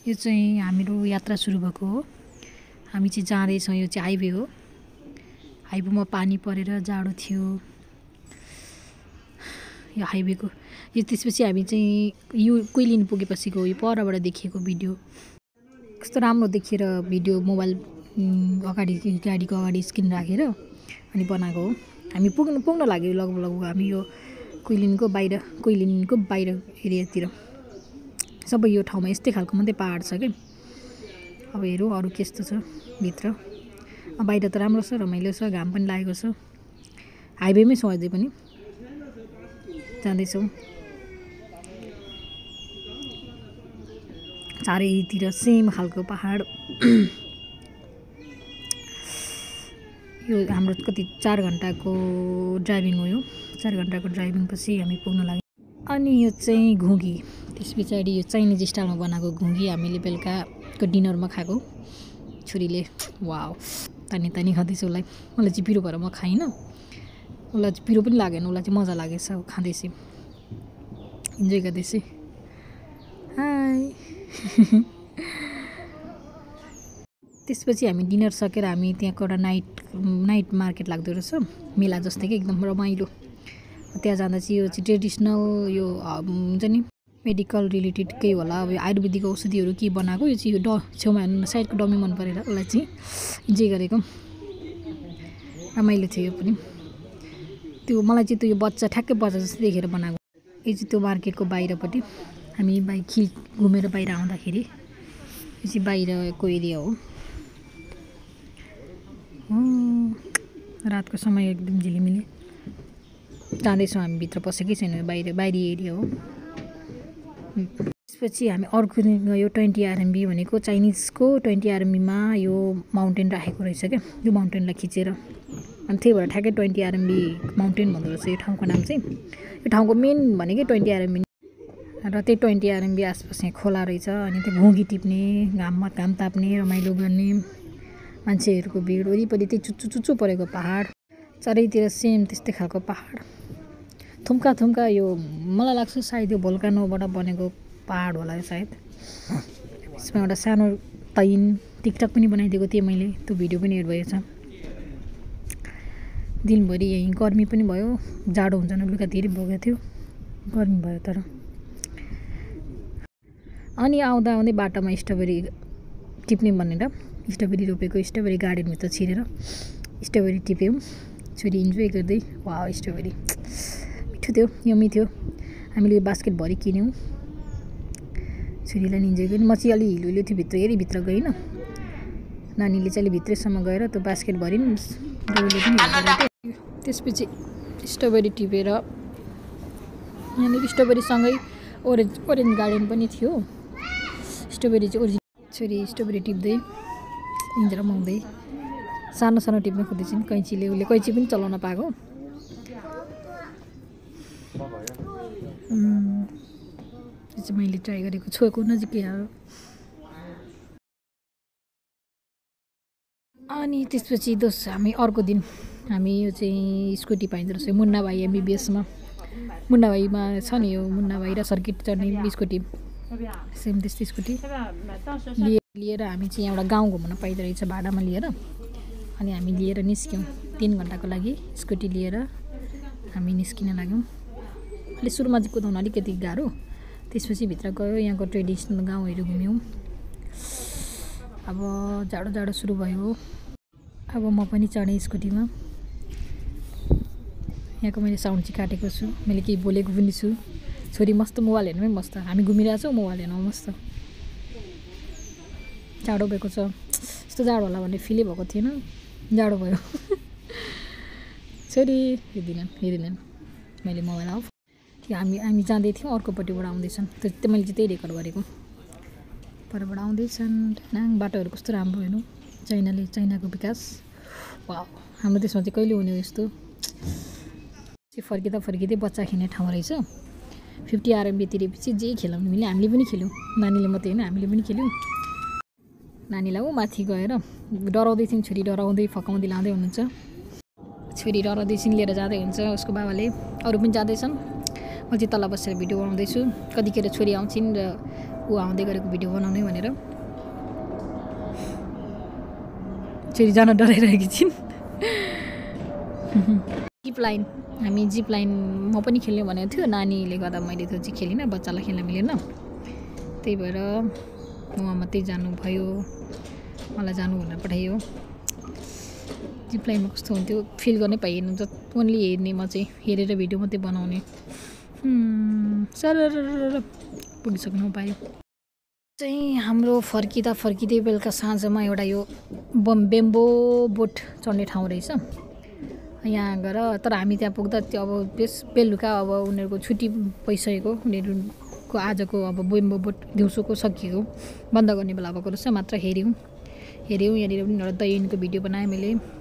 यो चाहिँ हाम्रो यात्रा सुरु भएको हो। हामी चाहिँ जाँदैछौँ यो चाहिँ हाइवे हो। हाइवेमा पानी परेर जाडो थियो। यो हाइवेको यो त्यसपछि हामी चाहिँ यो कुइलिन पुगेपछिको यो परबाट देखिएको भिडियो। कस्तो राम्रो देखिएर भिडियो मोबाइल अगाडि गाडीको अगाडि स्क्रिन राखेर अनि बनाएको हो। हामी पुग्नु पुग्न लाग्यो लगभग लगभग हामी यो कुइलिनको बाहिर कुइलिनको बाहिर एरियातिर। सबै यो ठाउँमा यस्तै खालको मात्रै पाहाड छ क्या अब हेरौँ अरू कस्तो छ भित्र। बाहिर त राम्रो छ रमाइलो छ घाम पनि लागेको छ। हाइवेमै छौँ अझै पनि। जाँदैछौँ। चारैतिर सेम खालको पाहाड। यो हाम्रो कति चार घन्टाको ड्राइभिङ हो यो। चार घन्टाको ड्राइभिङपछि हामी पुग्न लाग्यौँ अनि यो चाहिँ घुगी। त्यस पछाडि यो चाइनिज स्टाइलमा बनाएको घुगी हामीले बेलुकाको डिनरमा खाएको छोरीले। वाउ तानी तानी खाँदैछ उसलाई। मलाई चाहिँ पिरो भएर म खाइनँ। उसलाई चाहिँ पिरो पनि लागेन उसलाई चाहिँ मजा लागेछ खाँदैछ। इन्जोय गर्दैछ। हाई त्यसपछि हामी डिनर सकेर हामी त्यहाँको एउटा नाइट नाइट मार्केट लाग्दो रहेछ। मेला जस्तै कि एकदम रमाइलो। त्यहाँ जाँदा चाहिँ यो चाहिँ ट्रेडिसनल यो हुन्छ नि मेडिकल रिलेटेड केही होला। अब आयुर्वेदिक औषधिहरू के बनाएको यो चाहिँ यो ड छेउमा साइडको डमी मन परेर उसलाई चाहिँ। इन्जोय गरेको। रमाइलो थियो यो पनि त्यो मलाई चाहिँ त्यो बच्चा ठ्याक्कै बच्चा जस्तै देखेर बनाएको। यो चाहिँ त्यो मार्केटको बाहिरपट्टि। हामी बाहिर खिल घुमेर बाहिर आउँदाखेरि यो चाहिँ बाहिरको एरिया हो, रातको समय एकदम झिलिमिली। जाँदैछौँ हामी भित्र पसेकै छैन बाहिर बाहिरी एरिया हो। त्यसपछि हामी अर्को दिन गयो ट्वेन्टी आरएमबी भनेको चाइनिजको ट्वेन्टी आरएमबीमा यो माउन्टेन राखेको रहेछ क्या। यो माउन्टेनलाई खिचेर। अनि त्यही भएर ठ्याक्कै ट्वेन्टी आरएमबी माउन्टेन भन्दो रहेछ यो ठाउँको नाम चाहिँ। यो ठाउँको मेन भनेकै ट्वेन्टी आरएमबी र त्यही ट्वेन्टी आरएमबी आसपास यहाँ खोला रहेछ अनि त्यो घुँगी टिप्ने घाममा घाम ताप्ने रमाइलो गर्ने मान्छेहरूको भिड। वरिपरि त्यही चुच्चु चुच्चु परेको पाहाड। चारैतिर सेम त्यस्तै खालको पाहाड। थुम्का थुम्का यो मलाई लाग्छ सायद यो भोल्कानोबाट बनेको पाहाड होला सायद। यसमा एउटा सानो तैन टिकटक पनि बनाइदिएको थिएँ मैले त्यो भिडियो पनि एड भएको छ। दिनभरि यहीँ गर्मी पनि भयो जाडो हुन्छ लुगा धेरै बोकेको थियो गर्मी भयो तर। अनि आउँदा आउँदै बाटोमा स्ट्रबेरी टिप्ने भनेर स्ट्रबेरी रोपेको स्ट्रबेरी गार्डनभित्र छिरेर स्ट्रबेरी टिप्यौँ। छोरी इन्जोय गर्दै वा स्ट्रबेरी। मिठो थियो यमी थियो। हामीले यो बास्केटभरि किन्यौँ। छोरीलाई नि इन्जोय गर्नु म चाहिँ अलि हिलो थियो भित्र हेरी भित्र गइनँ नानीले चाहिँ अलि भित्रैसम्म गएर त्यो बास्केटभरि नि पनि। त्यसपछि स्ट्रबेरी टिपेर यहाँनिर स्ट्रबेरीसँगै ओरेन्ज ओरेन्ज गार्डन पनि थियो। स्ट्रबेरी चाहिँ ओरिजिन छोरी स्ट्रबेरी टिप्दै इन्जेर रमाउँदै सानो सानो टिप्न खोज्दैछन् कैँचीले। उसले कैँची पनि चलाउन पाएको। त्यो चाहिँ मैले ट्राई गरेको छोएको नजिकै आयो अनि त्यसपछि दोस हामी अर्को दिन हामी यो चाहिँ स्कुटी पाइँदो रहेछ मुन्ना भाइ एमबिबिएसमा। मुन्ना भाइमा छ नि यो मुन्ना भाइ र सर्किट चढ्ने स्कुटी। सेम त्यस्तै स्कुटी। लिए लिएर हामी चाहिँ एउटा गाउँ घुम्न पाइँदो रहेछ भाडामा लिएर। अनि हामी लिएर निस्क्यौँ। तिन घन्टाको लागि स्कुटी लिएर हामी निस्किन लाग्यौँ। अलिक सुरुमा चाहिँ कुदाउन अलिकति गाह्रो। त्यसपछि भित्र गयो यहाँको ट्रेडिसनल गाउँहरू घुम्यौँ। अब जाडो जाडो सुरु भयो। अब म पनि चढेँ स्कुटीमा। यहाँको मैले साउन्ड चाहिँ काटेको छु। मैले केही बोलेको पनि छु। छोरी मस्त मोबाइल हेर्नुमै मस्त। हामी घुमिरहेको छौँ मोबाइल हेर्नुमा मस्त। जाडो भएको छ। यस्तो जाडो होला भन्ने फिलै भएको थिएन। जाडो भयो। छोरी हेरिदिनन् हेरिदिनन् मैले मोबाइल अफ त्यो हामी हामी जाँदै थियौँ अर्कोपट्टिबाट आउँदैछन्। त्यो मैले चाहिँ त्यही रेकर्ड गरेको। परबाट आउँदैछन्। नाङ बाटोहरू कस्तो राम्रो हेर्नु। चाइनाले चाइनाको विकास। वा हाम्रो देशमा चाहिँ कहिले हुने हो यस्तो? चाहिँ फर्किँदा फर्किँदै बच्चा खेल्ने ठाउँ रहेछ। फिफ्टी आरएमबी तिरेपछि जे खेलाउनु मिल्यो हामीले पनि खेल्यौँ। नानीले मात्रै होइन हामीले पनि खेल्यौँ। नानीलाई ऊ माथि गएर डराउँदै थियौँ छोरी डराउँदै फकाउँदै लाँदै हुनुहुन्छ। छोरी डराउँदै छिन् लिएर जाँदै हुन्छ उसको बाबाले। अरू पनि जाँदैछन्। म चाहिँ तल बसेर भिडियो बनाउँदैछु। कतिखेर छोरी आउँछिन् र ऊ आउँदै गरेको भिडियो बनाउने भनेर। फेरि जान डराइरहेकी छिन्। Zip line. हामी जिप लाइन म पनि खेल्ने भनेको थियो। नानीले गर्दा मैले त्यो चाहिँ खेलिनँ बच्चालाई खेल्न मिलेन। त्यही भएर उहाँ मात्रै जानुभयो। मलाई जानु भनेर पठाइयो। जिप लाइनमा कस्तो हुन्थ्यो? फिल गर्नै पाइएन। जत ओन्ली हेर्ने म चाहिँ हेरेर भिडियो मात्रै बनाउने। पुगिसक्नु पायो चाहिँ हाम्रो फर्किँदा फर्किँदै बेलुका साँझमा एउटा यो बम बेम्बो बोट चढ्ने ठाउँ रहेछ। यहाँ गएर तर हामी त्यहाँ पुग्दा त्यो अब बेस बेलुका अब उनीहरूको छुट्टी भइसकेको। उनीहरूको आजको अब बेम्बो बोट दिउँसोको सकिएको। बन्द गर्ने बेला भएको रहेछ मात्र हेऱ्यौँ। हेऱ्यौँ यहाँनिर पनि एउटा दैनिको भिडियो बनाएँ मैले।